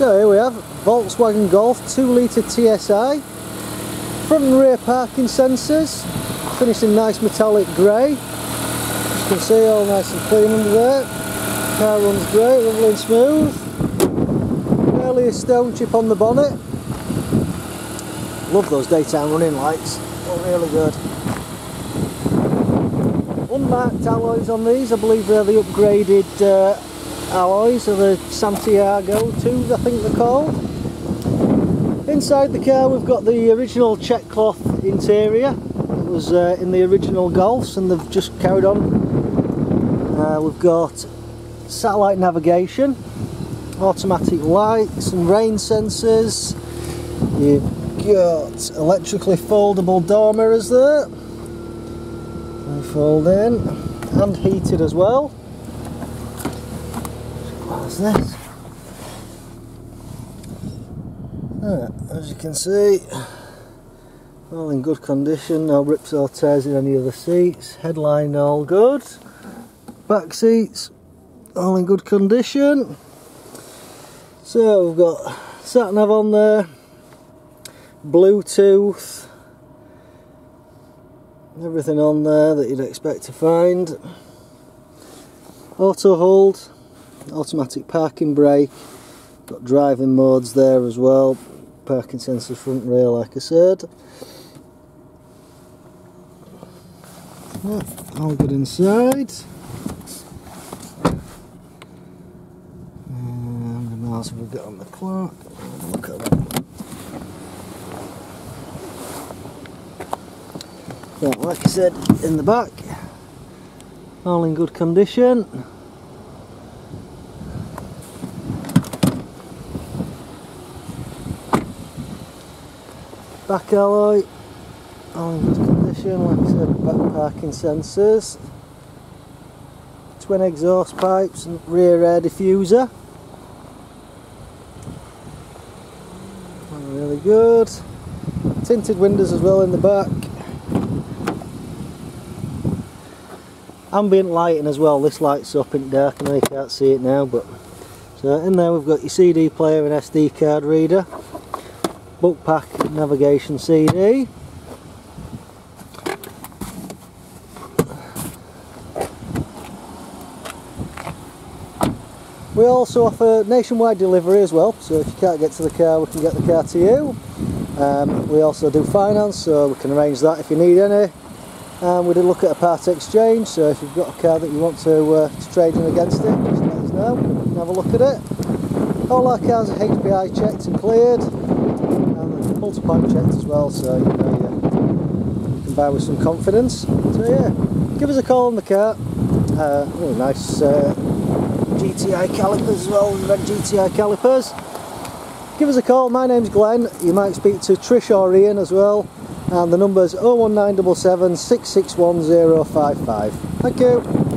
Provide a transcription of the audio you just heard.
So here we have Volkswagen Golf 2 litre TSI. Front and rear parking sensors. Finished in nice metallic grey. As you can see all nice and clean under there. Car runs great, lovely and smooth. Barely a stone chip on the bonnet. Love those daytime running lights. They're really good. Unmarked alloys on these, I believe they're the upgraded uh, alloys are the Santiago 2s I think they're called. Inside the car we've got the original check cloth interior. It was uh, in the original Golfs and they've just carried on. Uh, we've got satellite navigation, automatic lights and rain sensors. You've got electrically foldable door mirrors there. They fold in and heated as well this? as you can see, all in good condition, no rips or tears in any of the seats, headline all good, back seats all in good condition. So we've got sat nav on there, Bluetooth, everything on there that you'd expect to find. Auto hold, automatic parking brake. Got driving modes there as well. Parking sensors front rear like I said. Yeah, all good inside. And many miles we got on the clock. Look at that. Yeah, like I said in the back. All in good condition back alloy. All good condition like I said back parking sensors. Twin exhaust pipes and rear air diffuser. Really good. Tinted windows as well in the back. Ambient lighting as well. This lights up in the dark. I know you can't see it now but so in there we've got your CD player and SD card reader book pack navigation CD we also offer nationwide delivery as well so if you can't get to the car we can get the car to you. Um, we also do finance so we can arrange that if you need any. And we did look at a part exchange so if you've got a car that you want to, uh, to trade in against it just let us know. Can have a look at it. All our cars are HPI checked and cleared multi-point checked as well, so you know you, can buy with some confidence. So yeah, give us a call on the car. Uh, really nice uh, GTI calipers as well, red GTI calipers. Give us a call. My name's Glenn. You might speak to Trish or Ian as well. And the number's 01977 661 Thank you.